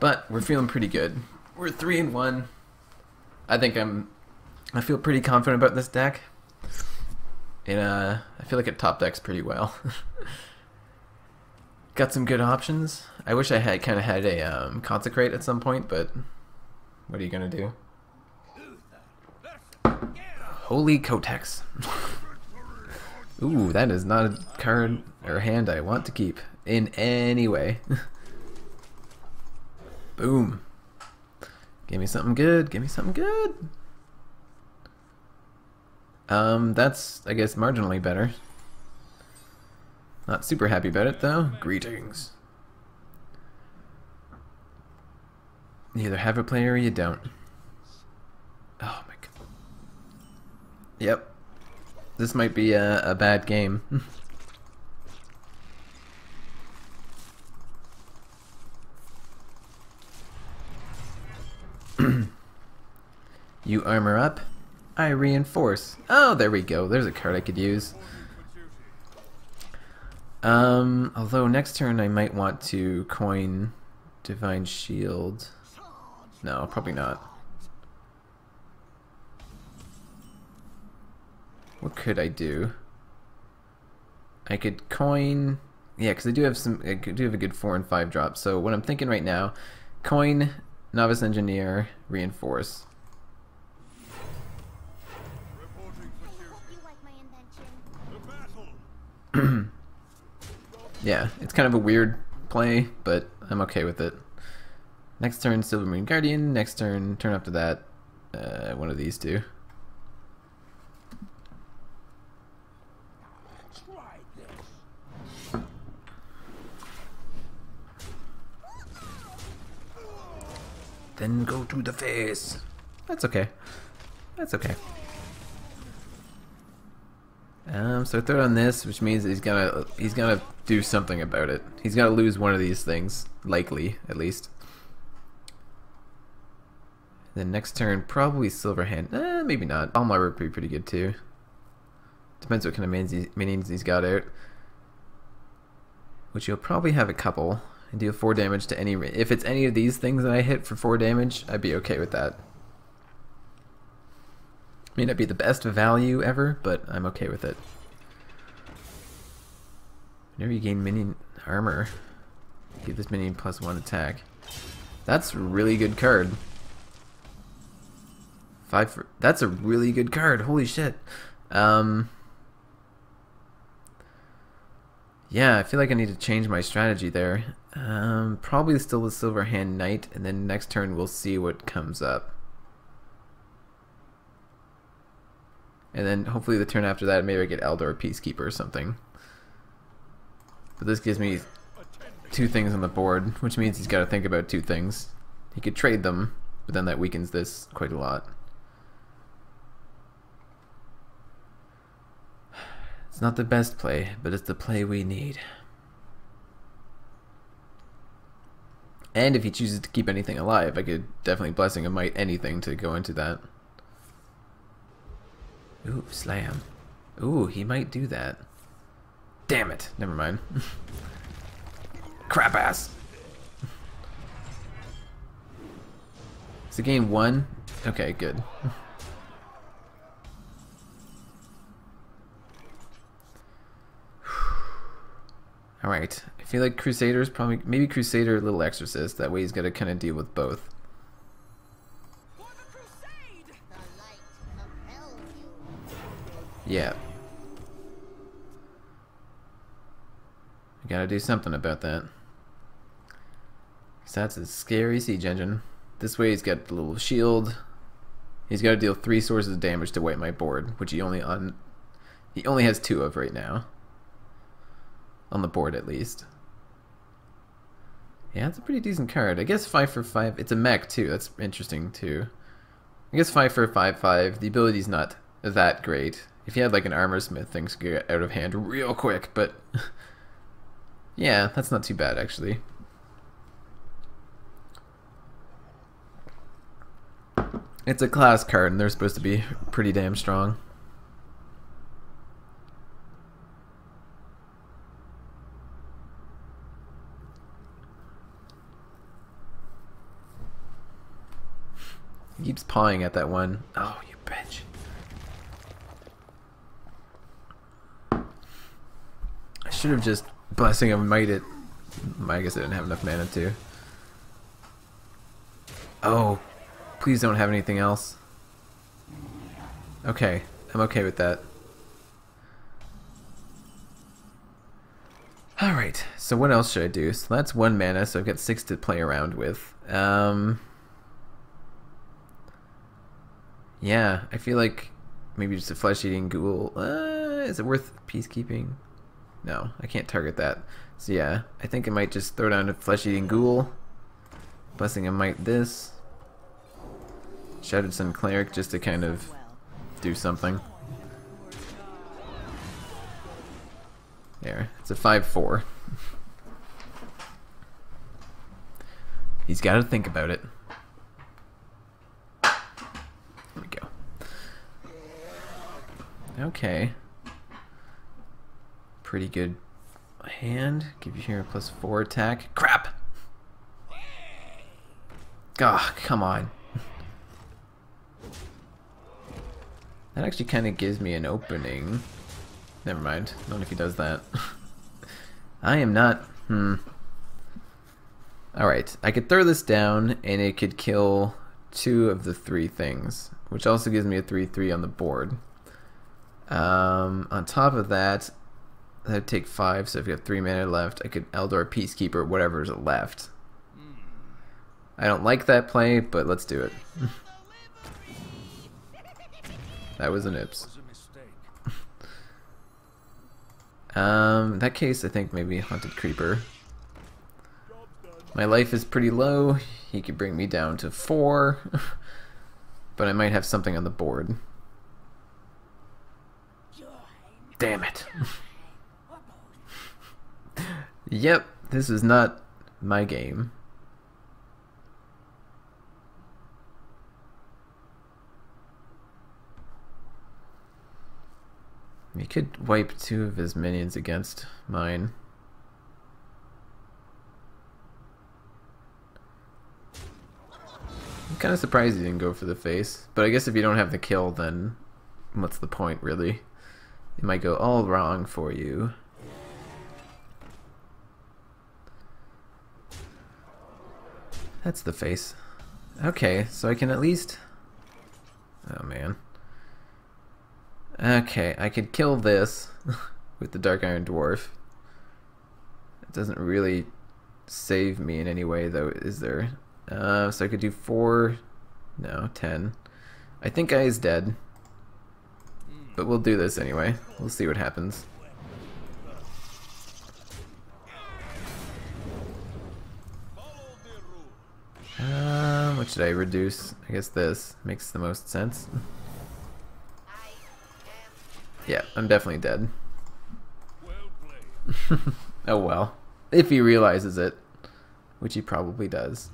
but we're feeling pretty good. We're three and one. I think I'm. I feel pretty confident about this deck. And uh, I feel like it top decks pretty well. Got some good options. I wish I had kind of had a um, consecrate at some point, but what are you gonna do? Holy Kotex. Ooh, that is not a card or hand I want to keep in any way. Boom. Give me something good. Give me something good. Um, that's, I guess, marginally better. Not super happy about it, though. Greetings. You either have a player or you don't. Oh. Yep. This might be a, a bad game. you armor up, I reinforce. Oh, there we go. There's a card I could use. Um, although next turn I might want to coin Divine Shield. No, probably not. What could I do? I could coin... Yeah, because I do have some. I do have a good four and five drop. So what I'm thinking right now, coin, novice engineer, reinforce. Yeah, it's kind of a weird play, but I'm okay with it. Next turn, Silver Moon Guardian. Next turn, turn after that, uh, one of these two. Then go to the face. That's okay. That's okay. Um, so third on this, which means he's gonna he's gonna do something about it. He's gonna lose one of these things, likely at least. Then next turn, probably Silver Hand. Eh, maybe not. Almar would be pretty good too. Depends what kind of minions he's got out. Which you'll probably have a couple and deal four damage to any. If it's any of these things that I hit for four damage, I'd be okay with that. May not be the best value ever, but I'm okay with it. Whenever you gain minion armor, give this minion plus one attack. That's a really good card. Five for, that's a really good card. Holy shit. Um, Yeah, I feel like I need to change my strategy there. Um, probably still the Silver Hand Knight, and then next turn we'll see what comes up. And then hopefully the turn after that, maybe I get Aldor Peacekeeper or something. But this gives me two things on the board, which means he's got to think about two things. He could trade them, but then that weakens this quite a lot. It's not the best play, but it's the play we need. And if he chooses to keep anything alive, I could definitely Blessing of Might anything to go into that. Ooh, slam. Ooh, he might do that. Damn it. Never mind. Crap ass. Is the game one? Okay, good. Alright. Feel like Crusader's probably maybe Crusader a Little Exorcist, that way he's gotta kinda deal with both. Yeah. I gotta do something about that. 'Cause that's a scary siege engine. This way he's got the little shield. He's gotta deal three sources of damage to wipe my board, which he only on he only has two of right now. On the board at least. Yeah, it's a pretty decent card. I guess five for five. It's a mech too. That's interesting too. I guess five for five five. The ability's not that great. If you had like an armor smith, things could get out of hand real quick. But yeah, that's not too bad actually. It's a class card, and they're supposed to be pretty damn strong. Keeps pawing at that one. Oh, you bitch. I should have just Blessing of Might it. I guess I didn't have enough mana to. Oh, please don't have anything else. Okay, I'm okay with that. Alright, so what else should I do? So that's one mana, so I've got six to play around with. Um, yeah, I feel like maybe just a flesh-eating ghoul. Uh, is it worth peacekeeping? No, I can't target that. So yeah, I think I might just throw down a flesh-eating ghoul. Blessing of Might this. Shattered Sun Cleric just to kind of do something. There, it's a 5-4. He's got to think about it. There we go. Okay. Pretty good hand. Give you here a plus 4 attack. Crap! Ah, come on. That actually kind of gives me an opening. Never mind. Not if he does that. I am not... Hmm. Alright. I could throw this down and it could kill two of the three things. Which also gives me a 3-3 on the board. Um, on top of that, that'd take five, so if you have got three mana left. I could Aldor Peacekeeper, whatever's left. I don't like that play, but let's do it. that was an ips. Um, in that case, I think maybe Haunted Creeper. My life is pretty low. He could bring me down to four. but I might have something on the board. Damn it. yep, this is not my game. He could wipe two of his minions against mine. I'm kind of surprised he didn't go for the face. But I guess if you don't have the kill, then what's the point, really? It might go all wrong for you. That's the face. Okay, so I can at least... Oh, man. Okay, I could kill this with the Dark Iron Dwarf. It doesn't really save me in any way, though, is there? Uh, so I could do four. No, ten. I think I is dead. But we'll do this anyway. We'll see what happens. Um, what should I reduce? I guess this makes the most sense. yeah, I'm definitely dead. Oh well. If he realizes it. Which he probably does.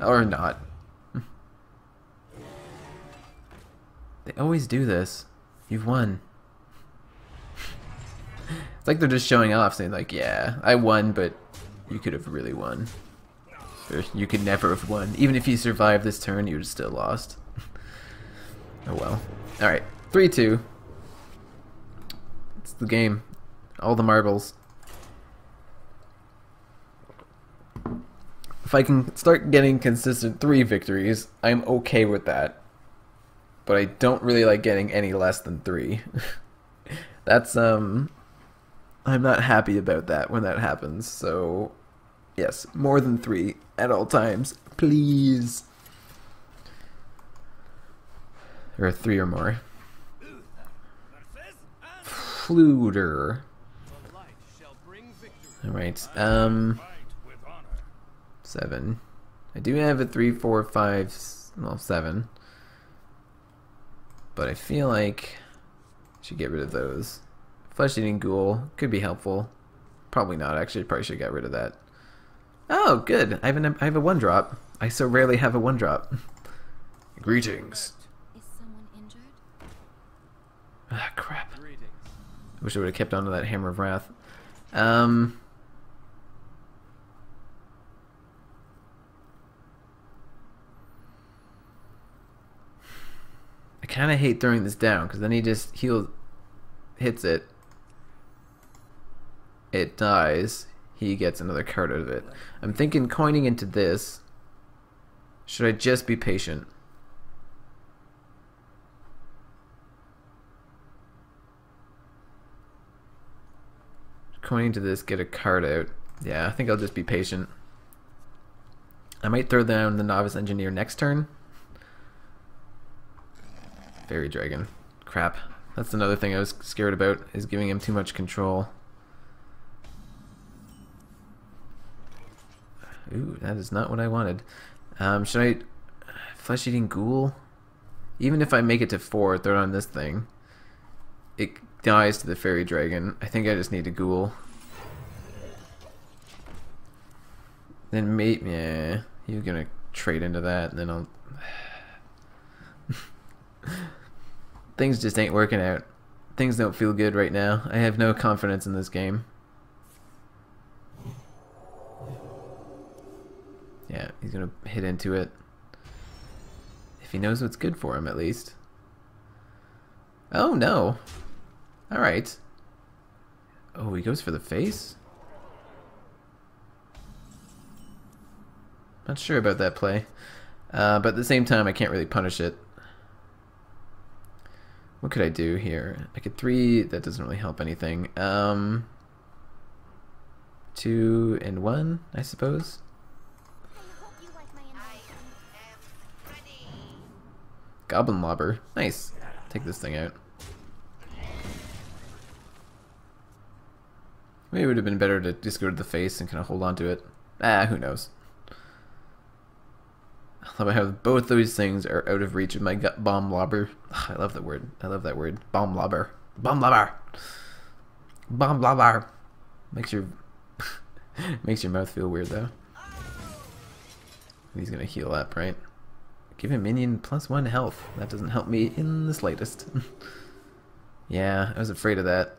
Or not. they always do this. You've won. it's like they're just showing off, saying like, yeah, I won, but you could have really won. Or you could never have won. Even if you survived this turn, you would have still lost. oh well. Alright, 3-2. It's the game. All the marbles. If I can start getting consistent three victories, I'm okay with that. But I don't really like getting any less than three. That's, um... I'm not happy about that when that happens, so... Yes, more than three at all times. Please. Or three or more. Fluter. Alright, um... Seven. I do have a three, four, five, well, seven. But I feel like I should get rid of those. Flesh eating ghoul could be helpful. Probably not. Actually, probably should get rid of that. Oh, good. I have an I have a one drop. I so rarely have a one drop. Greetings. Is someone injured? Ah, crap. Greetings. Wish I would have kept on to that hammer of wrath. Um. Kind of hate throwing this down because then he just heals, hits it. It dies. He gets another card out of it. I'm thinking coining into this. Should I just be patient? Coining to this, get a card out. Yeah, I think I'll just be patient. I might throw down the Novice Engineer next turn. Fairy Dragon. Crap. That's another thing I was scared about, is giving him too much control. Ooh, that is not what I wanted. Um, should I... Flesh Eating Ghoul? Even if I make it to 4, throw it on this thing. It dies to the Fairy Dragon. I think I just need a Ghoul. Then mate, yeah, you're gonna trade into that, and then I'll. Things just ain't working out. Things don't feel good right now. I have no confidence in this game. Yeah, he's gonna hit into it. If he knows what's good for him, at least. Oh no! Alright. Oh, he goes for the face? Not sure about that play. Uh, but at the same time, I can't really punish it. What could I do here? I could three. That doesn't really help anything. Um, two and one, I suppose. Goblin Lobber. Nice. Take this thing out. Maybe it would have been better to just go to the face and kind of hold on to it. Ah, who knows. I have both those things are out of reach of my gut bomb lobber. I love that word. I love that word. Bomb lobber. Bomb lobber. Bomb lobber. Makes your makes your mouth feel weird though. He's gonna heal up, right? Give him minion plus one health. That doesn't help me in the slightest. yeah, I was afraid of that.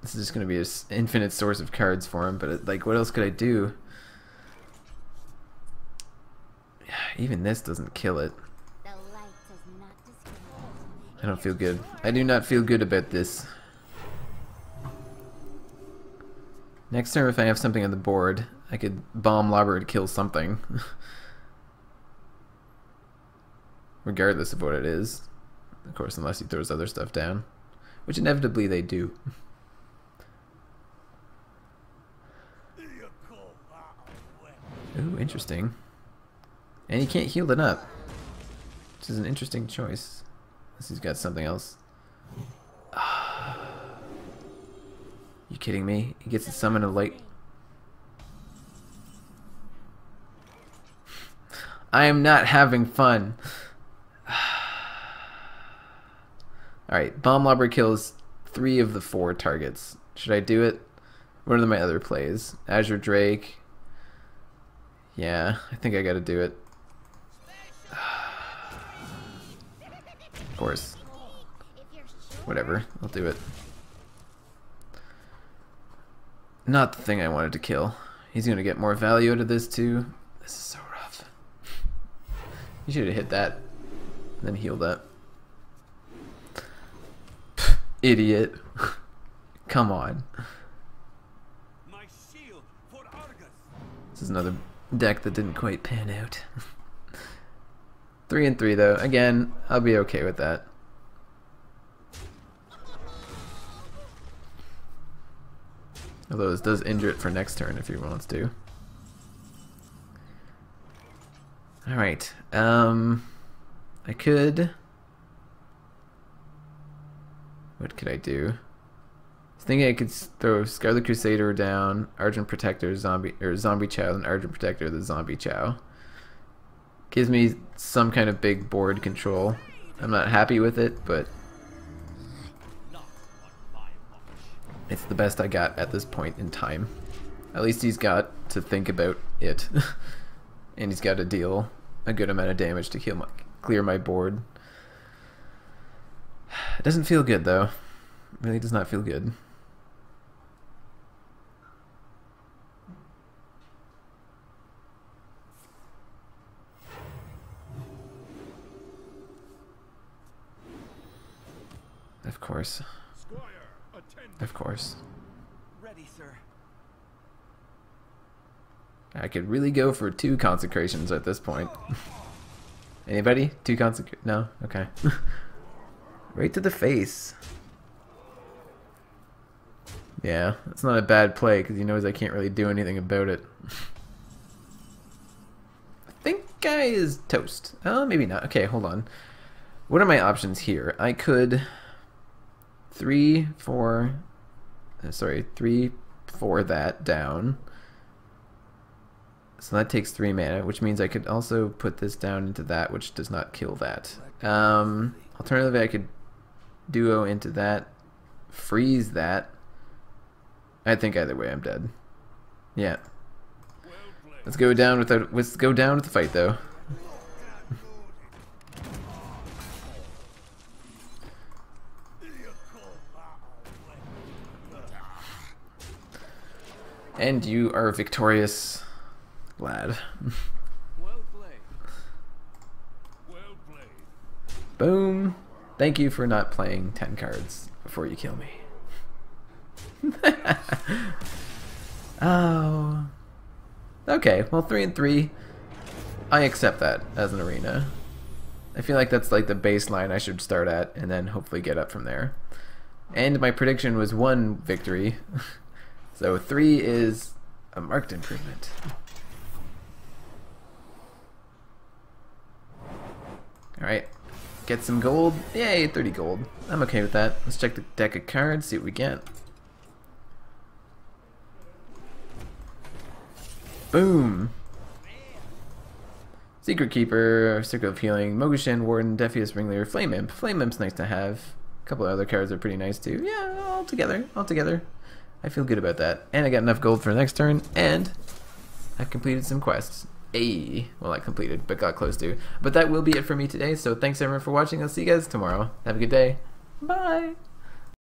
This is just gonna be an infinite source of cards for him. But it, like, what else could I do? Even this doesn't kill it. The light does not discriminate. I don't feel good. I do not feel good about this. Next turn, if I have something on the board, I could bomb Lobber to kill something. Regardless of what it is. Of course, unless he throws other stuff down. Which inevitably they do. Ooh, interesting. And he can't heal it up. Which is an interesting choice. Unless he's got something else. you kidding me? He gets to summon a light. I am not having fun. Alright, Bomb Lobber kills three of the four targets. Should I do it? What are my other plays? Azure Drake. Yeah, I think I gotta do it. Course. Whatever, I'll do it. Not the thing I wanted to kill. He's gonna get more value out of this too. This is so rough. You should have hit that, then healed up. Idiot. Come on. My shield for Argus. This is another deck that didn't quite pan out. three and three though. Again, I'll be okay with that. Although this does injure it for next turn if he wants to. Alright. Um I could what could I do? I was thinking I could throw Scarlet Crusader down, Argent Protector, Zombie or Zombie Chow, and Argent Protector, the Zombie Chow. Gives me some kind of big board control. I'm not happy with it, but it's the best I got at this point in time. At least he's got to think about it, and he's got to deal a good amount of damage to heal my, clear my board. It doesn't feel good though. It really does not feel good. Course. Of course. Ready, sir. I could really go for two consecrations at this point. Anybody? Two consecra- No? Okay. right to the face. Yeah, that's not a bad play because he knows I can't really do anything about it. I think guy is toast. Oh, maybe not. Okay, hold on. What are my options here? I could three, four, uh, sorry, three, four that down. So that takes three mana, which means I could also put this down into that, which does not kill that. Um, alternatively, I could duo into that, freeze that. I think either way I'm dead. Yeah. Let's go down with the let's go down with the fight though. And you are victorious, lad. Well played. Well played. Boom. Thank you for not playing 10 cards before you kill me. oh. Okay, well, 3 and 3. I accept that as an arena. I feel like that's like the baseline I should start at and then hopefully get up from there. And my prediction was one victory. so 3 is a marked improvement. Alright. Get some gold. Yay, 30 gold. I'm okay with that. Let's check the deck of cards, see what we get. Boom. Secret Keeper, Circle of Healing, Mogu'shan, Warden, Defias, Ringleader, Flame Imp. Flame Imp's nice to have. A couple other cards are pretty nice too. Yeah, all together, all together. I feel good about that. And I got enough gold for the next turn, and I've completed some quests. A well, I completed, but got close to. But that will be it for me today. So thanks everyone for watching. I'll see you guys tomorrow. Have a good day. Bye.